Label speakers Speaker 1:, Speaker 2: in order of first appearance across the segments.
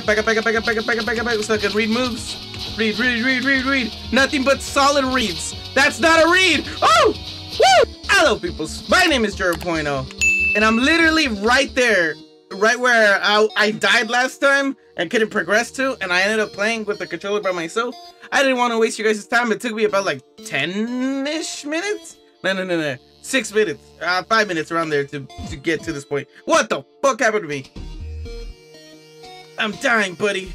Speaker 1: up, back up, back up, back up, back up, back up, back up, back up, so I can read moves. Read, read, read, read, read. Nothing but solid reads. That's not a read. Oh! Woo! Hello, peoples. My name is Jero Poino, and I'm literally right there, right where I, I died last time and couldn't progress to, and I ended up playing with the controller by myself. I didn't want to waste you guys' time. It took me about like 10-ish minutes. No, no, no, no. Six minutes. Uh, five minutes around there to, to get to this point. What the fuck happened to me? I'm dying, buddy.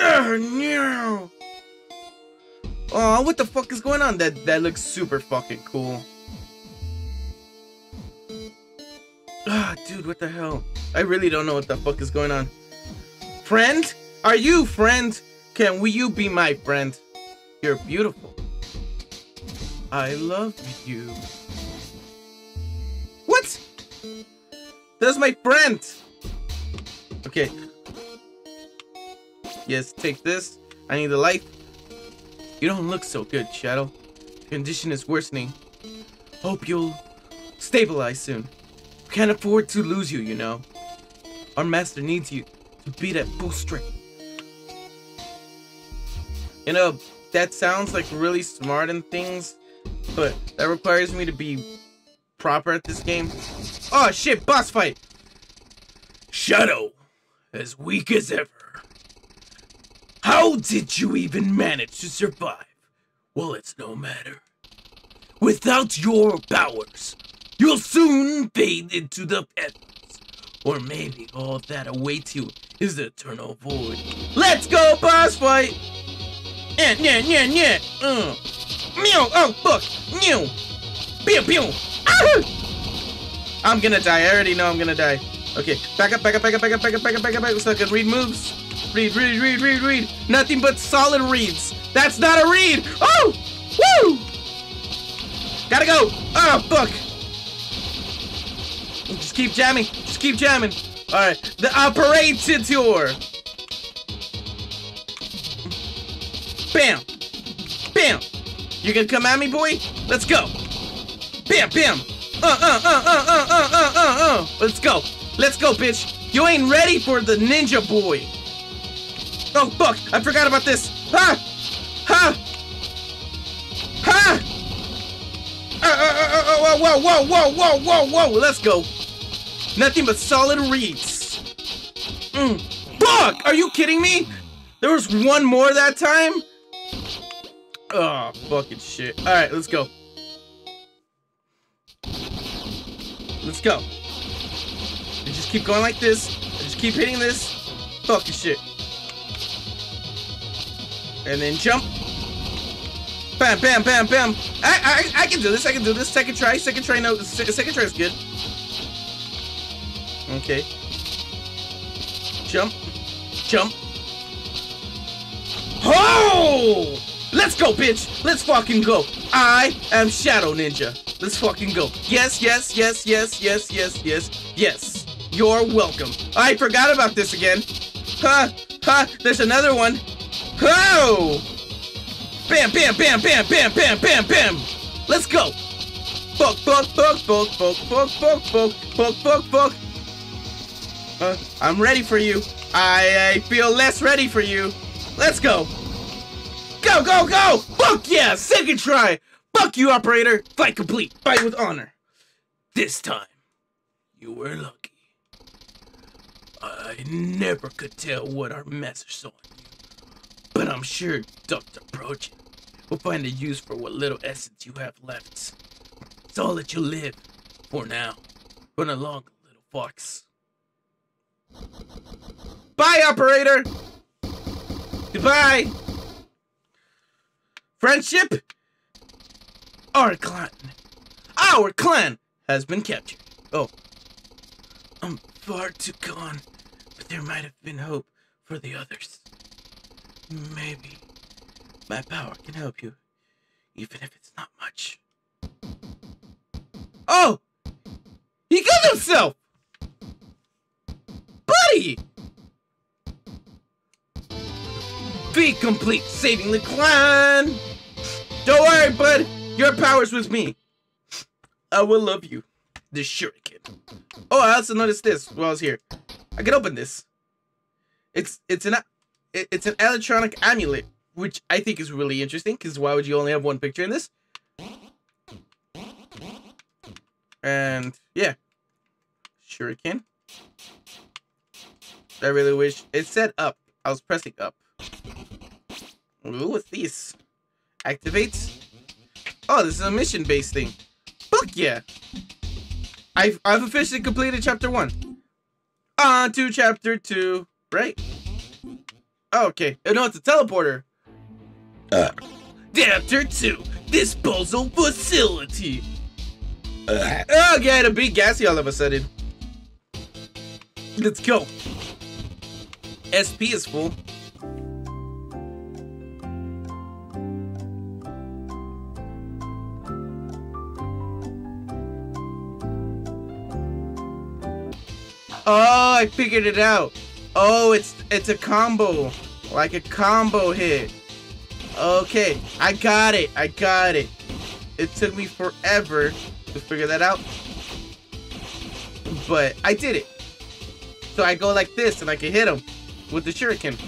Speaker 1: Ugh, no. Oh, what the fuck is going on? That that looks super fucking cool. Ah, dude, what the hell? I really don't know what the fuck is going on. Friend? Are you friend? Can will you be my friend? You're beautiful. I love you. What? That's my friend. Okay. Yes, take this. I need the light. You don't look so good, Shadow. condition is worsening. Hope you'll stabilize soon. Can't afford to lose you, you know. Our master needs you to beat at full strength. You know, that sounds like really smart and things, but that requires me to be proper at this game. Oh shit, boss fight! Shadow, as weak as ever. How did you even manage to survive? Well, it's no matter. Without your powers, you'll soon fade into the heavens. Or maybe all that awaits you is the eternal void. Let's go, boss fight! Yeah, yeah, yeah, yeah. Uh. Meow, oh, fuck. Meow. Pew, pew. Ah! I'm gonna die. I already know I'm gonna die. Okay, back up, back up, back up, back up, back up, back up, back up, back up, so I can read moves. Read, read, read, read, read. Nothing but solid reads. That's not a read. Oh! Woo! Gotta go. Oh, fuck. Just keep jamming. Just keep jamming. Alright, the Apparitor. Bam! Bam! You gonna come at me, boy? Let's go! Bam, bam! Uh, uh, uh, uh, uh, uh, uh, uh, uh! Let's go! Let's go, bitch! You ain't ready for the ninja boy! Oh, fuck! I forgot about this! Ha! Ha! Ha! Uh, uh, uh, whoa, whoa, whoa, whoa, whoa, whoa, whoa! Let's go! Nothing but solid reads. Mm. Fuck! Are you kidding me? There was one more that time? Oh, fucking shit. Alright, let's go. Let's go. I just keep going like this. I just keep hitting this. Fucking shit. And then jump. Bam, bam, bam, bam. I, I, I can do this. I can do this. Second try. Second try. No, second try is good. Okay. Jump. Jump. Oh! Let's go, bitch! Let's fucking go! I am Shadow Ninja. Let's fucking go. Yes, yes, yes, yes, yes, yes, yes, yes. You're welcome. I forgot about this again. Huh, huh, there's another one. Oh! Bam, bam, bam, bam, bam, bam, bam, bam! Let's go! Fuck, fuck, fuck, fuck, fuck, fuck, fuck, fuck, fuck, fuck, fuck. Uh, I'm ready for you. I, I feel less ready for you. Let's go. Go, go, go! Fuck yeah! Second try! Fuck you, Apparitor! Fight complete! Fight with honor! This time, you were lucky. I never could tell what our master saw in you. But I'm sure Dr. Progen will find a use for what little essence you have left. It's all that you live for now. Run along, little fox. Bye, Apparitor! Goodbye! Friendship? Our clan. Our clan has been captured. Oh. I'm far too gone, but there might have been hope for the others. Maybe my power can help you, even if it's not much. Oh! He killed himself! Buddy! Be complete saving the clan! Don't worry, bud. Your power's with me. I will love you. The shuriken. Oh, I also noticed this while I was here. I can open this. It's it's an it's an electronic amulet, which I think is really interesting. Because why would you only have one picture in this? And yeah, shuriken. I really wish it said up. I was pressing up. Ooh, what's this? Activates. Oh, this is a mission-based thing. Fuck yeah! I've I've officially completed chapter one. On to chapter two, right? Oh, okay. Oh, no, it's a teleporter. Uh. Chapter two, disposal facility. Uh. Oh, get a big gassy all of a sudden. Let's go. SP is full. Oh, I figured it out. Oh, it's it's a combo. Like a combo hit. Okay, I got it. I got it. It took me forever to figure that out. But I did it. So I go like this and I can hit him with the shuriken.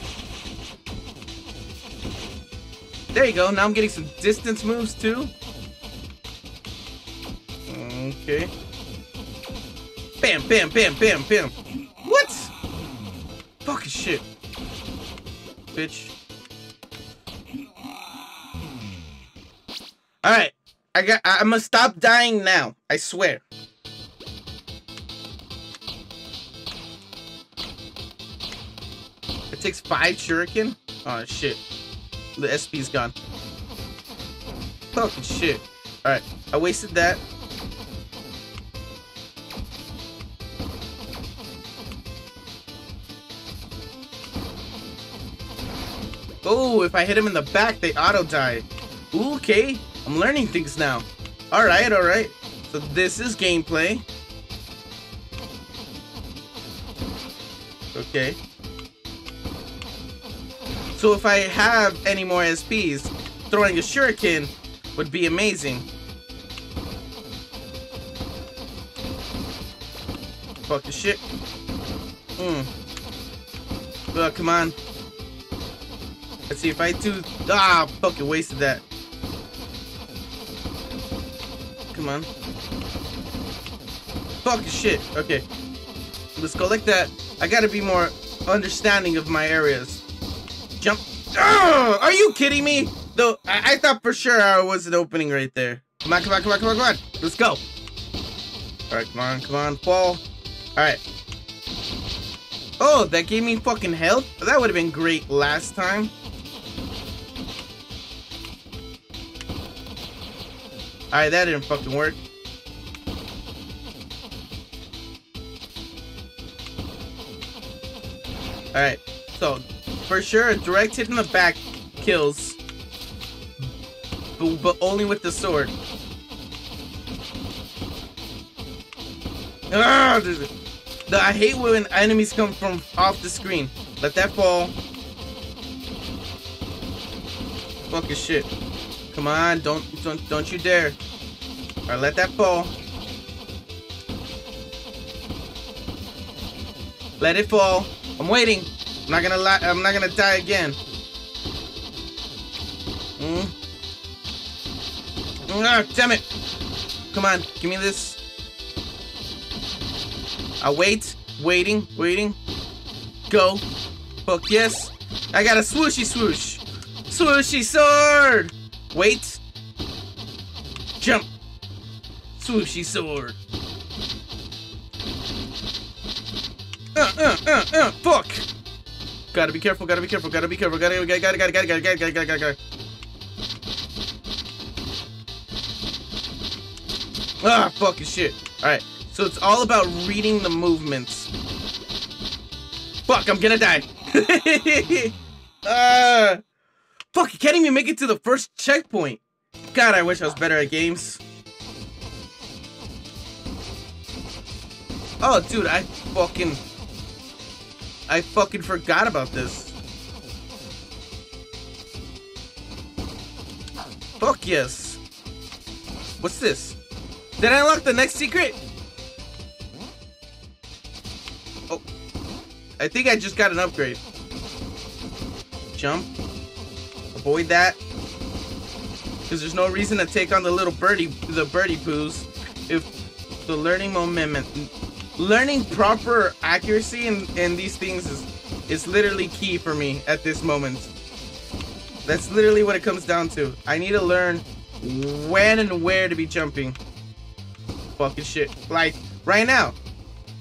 Speaker 1: There you go. Now I'm getting some distance moves too. Okay. Bam, bam, bam, bam, bam. Bitch. Alright. I got I'm gonna stop dying now. I swear. It takes five shuriken? Oh shit. The SP's gone. Fucking shit. Alright. I wasted that. Oh, if I hit him in the back, they auto-die. Okay, I'm learning things now. Alright, alright. So this is gameplay. Okay. So if I have any more SPs, throwing a shuriken would be amazing. Fuck the shit. Hmm. Oh, come on. Let's see if I do. Ah, fucking wasted that. Come on. Fucking shit. Okay. Let's like that. I gotta be more understanding of my areas. Jump. Oh, are you kidding me? Though, I, I thought for sure I was an opening right there. Come on, come on, come on, come on, come on. Let's go. Alright, come on, come on, fall. Alright. Oh, that gave me fucking health? That would have been great last time. Alright, that didn't fucking work. Alright, so for sure, a direct hit in the back kills. But, but only with the sword. Ah, the, I hate when enemies come from off the screen. Let that fall. Fucking shit. Come on, don't don't don't you dare. Alright, let that fall. Let it fall. I'm waiting. I'm not gonna lie. I'm not gonna die again. Mm. Damn it! Come on, give me this. I wait, waiting, waiting. Go. Fuck yes. I got a swooshy swoosh. Swooshy sword! Wait. Jump. Swooshy sword. Uh, uh, uh, uh, fuck. Gotta be careful, gotta be careful, gotta be careful, gotta, gotta, gotta, gotta, gotta, gotta, gotta, gotta, gotta, gotta. Ah, fucking shit. Alright, so it's all about reading the movements. Fuck, I'm gonna die. uh, fuck, I can't even make it to the first checkpoint. God, I wish I was better at games. Oh, dude, I fucking... I fucking forgot about this. Fuck yes. What's this? Did I unlock the next secret? Oh. I think I just got an upgrade. Jump. Avoid that. Because there's no reason to take on the little birdie, the birdie poos. If the learning moment, learning proper accuracy in, in these things is, is literally key for me at this moment. That's literally what it comes down to. I need to learn when and where to be jumping. Fucking shit. Like, right now.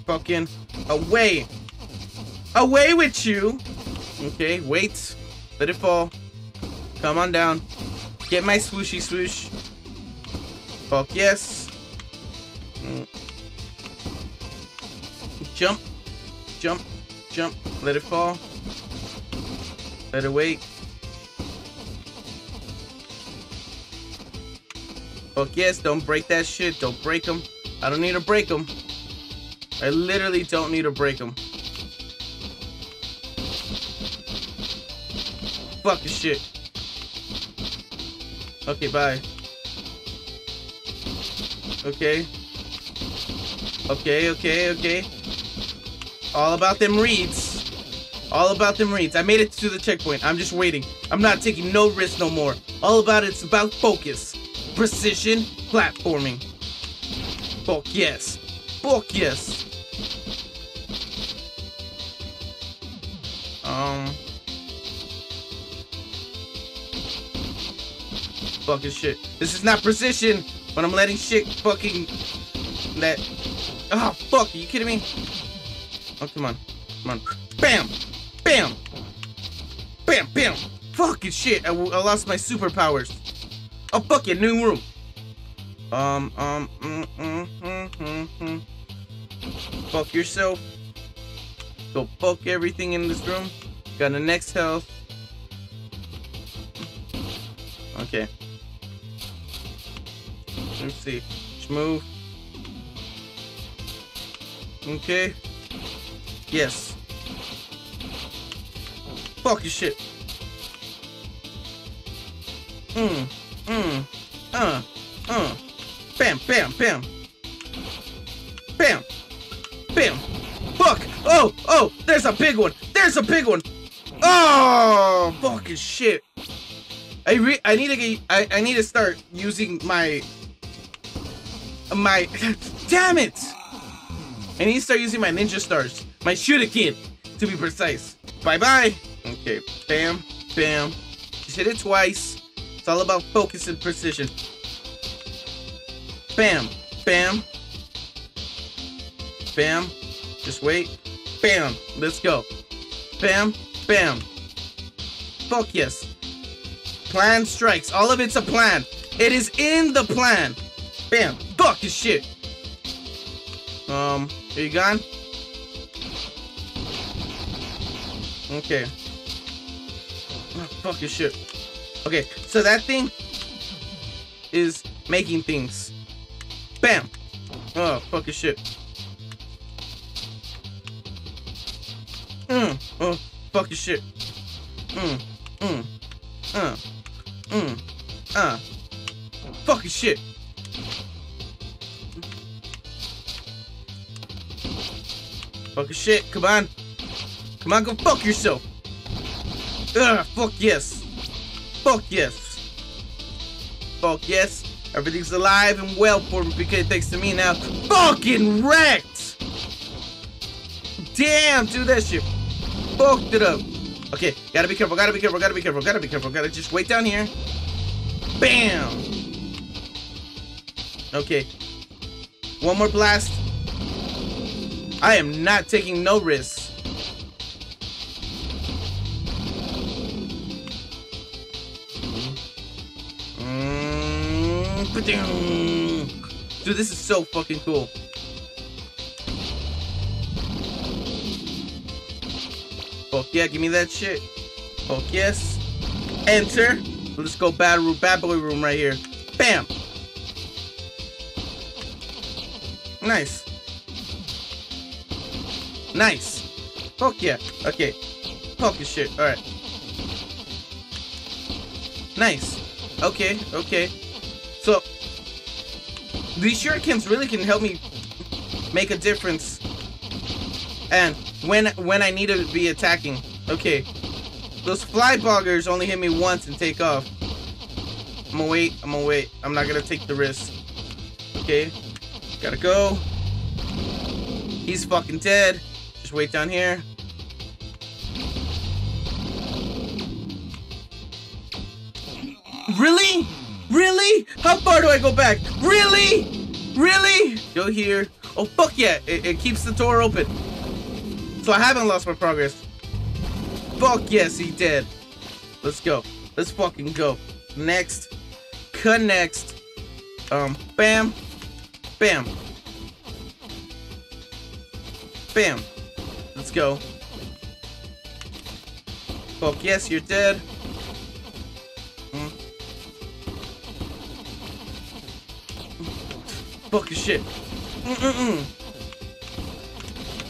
Speaker 1: Fucking away. Away with you. Okay, wait. Let it fall. Come on down. Get my swooshy swoosh. Fuck yes. Mm. Jump. Jump. Jump. Let it fall. Let it wait. Fuck yes, don't break that shit. Don't break them. I don't need to break them. I literally don't need to break them. Fuck Fucking shit. Okay, bye. Okay. Okay, okay, okay. All about them reads. All about them reads. I made it to the checkpoint. I'm just waiting. I'm not taking no risk no more. All about it's about focus precision platforming. Fuck yes. Fuck yes. Fucking shit. This is not precision but I'm letting shit fucking that. Oh fuck! Are you kidding me? Oh come on, come on. Bam, bam, bam, bam. Fucking shit! I, I lost my superpowers. Oh, fuck your new room. Um, um, mm, mm, mm, mm, mm. Fuck yourself. Go fuck everything in this room. Got a next health. Okay. Let's see. Just move. Okay. Yes. Fuck your shit. Hmm. Mm. Uh. Uh. Bam, bam, bam. Bam. Bam. Fuck. Oh, oh, there's a big one. There's a big one. Oh, fucking shit. I re I need to get I, I need to start using my my damn it. I need to start using my ninja stars. My shuriken to be precise. Bye bye. Okay. Bam. Bam. Just hit it twice. It's all about focus and precision. Bam, bam, bam. Just wait. Bam, let's go. Bam, bam. Fuck yes. Plan strikes. All of it's a plan. It is in the plan. Bam. Fuck this shit. Um, are you gone? Okay. Oh, fuck your shit. Okay, so that thing is making things. Bam! Oh, fucking shit. Mm, oh, fucking shit. Mm, mm, uh, mm, uh. Fucking shit. Fucking shit, come on. Come on, go fuck yourself. Ugh, fuck yes. Fuck yes. Fuck yes. Everything's alive and well for me because thanks to me now. Fucking wrecked! Damn, dude, that shit fucked it up. Okay, gotta be careful, gotta be careful, gotta be careful, gotta be careful, gotta just wait down here. Bam! Okay. One more blast. I am not taking no risks. Mm, dude, this is so fucking cool. Fuck yeah, give me that shit. Fuck yes. Enter. Let's go bad room, bad boy room right here. Bam. Nice. Nice. Fuck yeah. Okay. Fuck your shit. Alright. Nice. Okay, okay. So, these shurikens really can help me make a difference. And when when I need to be attacking. Okay. Those fly boggers only hit me once and take off. I'm gonna wait. I'm gonna wait. I'm not gonna take the risk. Okay. Gotta go. He's fucking dead. Wait down here. Really? Really? How far do I go back? Really? Really? Go here. Oh, fuck yeah. It, it keeps the door open. So I haven't lost my progress. Fuck yes, he did. Let's go. Let's fucking go. Next. Connect. Um, bam. Bam. Bam. Go. Fuck yes, you're dead. Mm. Fucking shit. Mm-mm-mm.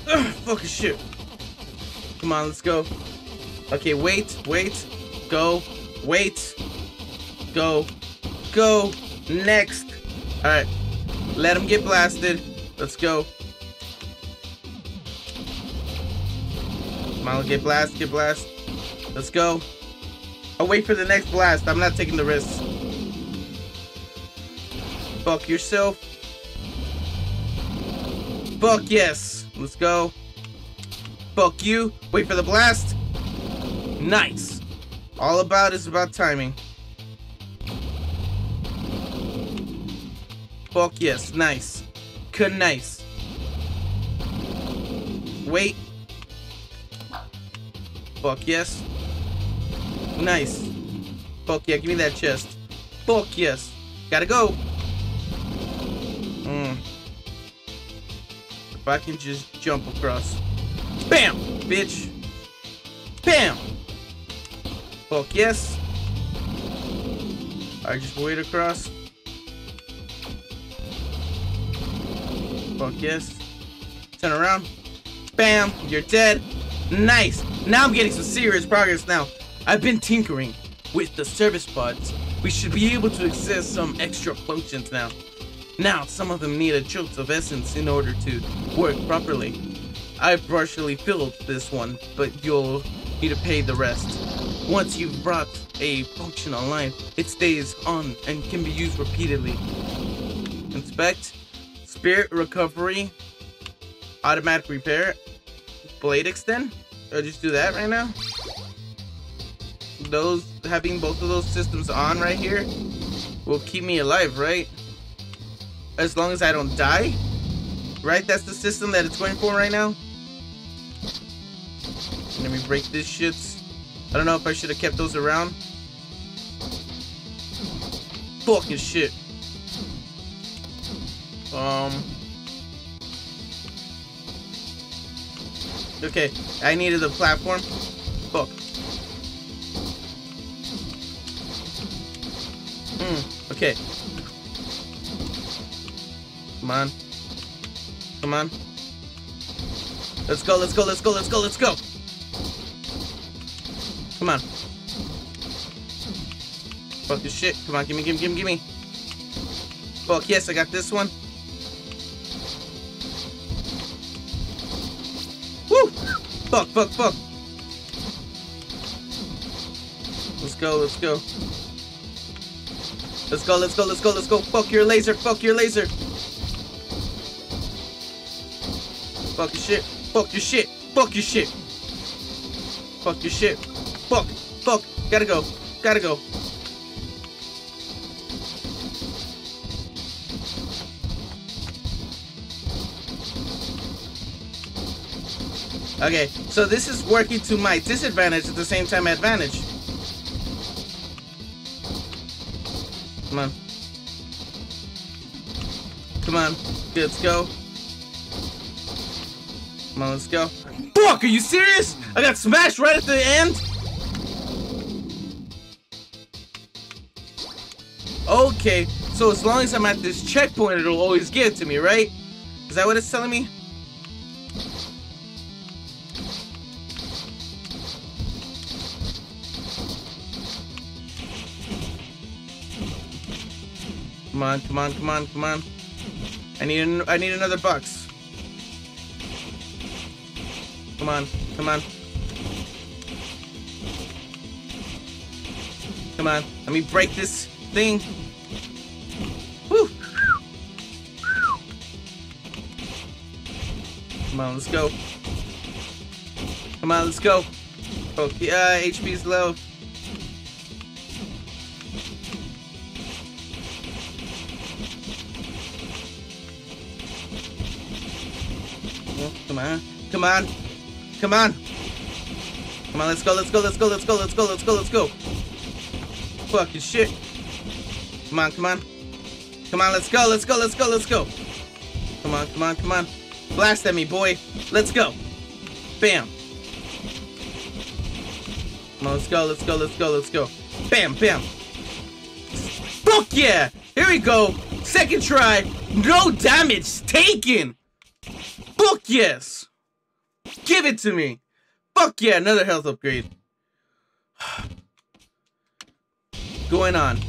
Speaker 1: Ugh, fucking shit. Come on, let's go. Okay, wait, wait, go, wait, go, go, next. Alright, let him get blasted. Let's go. On, get blast, get blast. Let's go. I'll wait for the next blast. I'm not taking the risk. Fuck yourself. Fuck yes. Let's go. Fuck you. Wait for the blast. Nice. All about is about timing. Fuck yes. Nice. Good nice. Wait. Fuck yes. Nice. Fuck yeah, give me that chest. Fuck yes. Gotta go. Mm. If I can just jump across. Bam! Bitch. Bam! Fuck yes. I just wait across. Fuck yes. Turn around. Bam! You're dead. Nice! Now I'm getting some serious progress now. I've been tinkering with the service pods. We should be able to access some extra functions now. Now, some of them need a jolt of essence in order to work properly. I've partially filled this one, but you'll need to pay the rest. Once you've brought a function online, it stays on and can be used repeatedly. Inspect, spirit recovery, automatic repair, blade extend. I'll just do that right now. Those having both of those systems on right here will keep me alive, right? As long as I don't die, right? That's the system that it's going for right now. Let me break this shit. I don't know if I should have kept those around. Fucking shit. Um. Okay, I needed the platform. Fuck. Hmm, okay. Come on. Come on. Let's go, let's go, let's go, let's go, let's go. Come on. Fuck this shit. Come on, gimme, gimme, gimme, gimme. Fuck, yes, I got this one. Fuck, fuck, fuck. Let's go, let's go. Let's go, let's go, let's go, let's go. Fuck your laser, fuck your laser. Fuck your shit. Fuck your shit. Fuck your shit. Fuck your shit. Fuck. Fuck. Gotta go. Gotta go. Okay, so this is working to my disadvantage at the same time advantage. Come on. Come on. Let's go. Come on, let's go. Fuck, are you serious? I got smashed right at the end? Okay, so as long as I'm at this checkpoint, it'll always give it to me, right? Is that what it's telling me? Come on, come on, come on, come on. I need an, I need another box. Come on, come on. Come on. Let me break this thing. Woo. Come on, let's go. Come on, let's go. Oh, yeah, HP is low. Come on. Come on. Come on. Come on, let's go, let's go, let's go, let's go, let's go, let's go, let's go. Fucking shit. Come on, come on. Come on, let's go, let's go, let's go, let's go. Come on, come on, come on. Blast at me, boy. Let's go. Bam. Come on, let's go, let's go, let's go, let's go. Bam, bam. Fuck yeah! Here we go. Second try. No damage taken. Fuck yes. Give it to me. Fuck yeah, another health upgrade. Going on.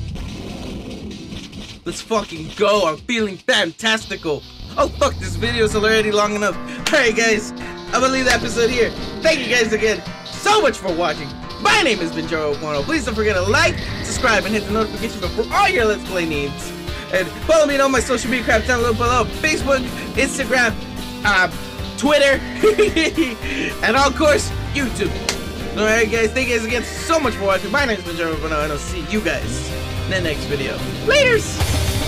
Speaker 1: Let's fucking go. I'm feeling fantastical. Oh fuck, this video is already long enough. Alright guys, I'm gonna leave the episode here. Thank you guys again so much for watching. My name has been Jaro Porno. Please don't forget to like, subscribe, and hit the notification bell for all your Let's Play needs. And follow me on all my social media crap down below. Facebook, Instagram, uh, Twitter, and of course, YouTube. Alright guys, thank you guys again so much for watching. My name is Benjamin Bono, and I'll see you guys in the next video. Laters!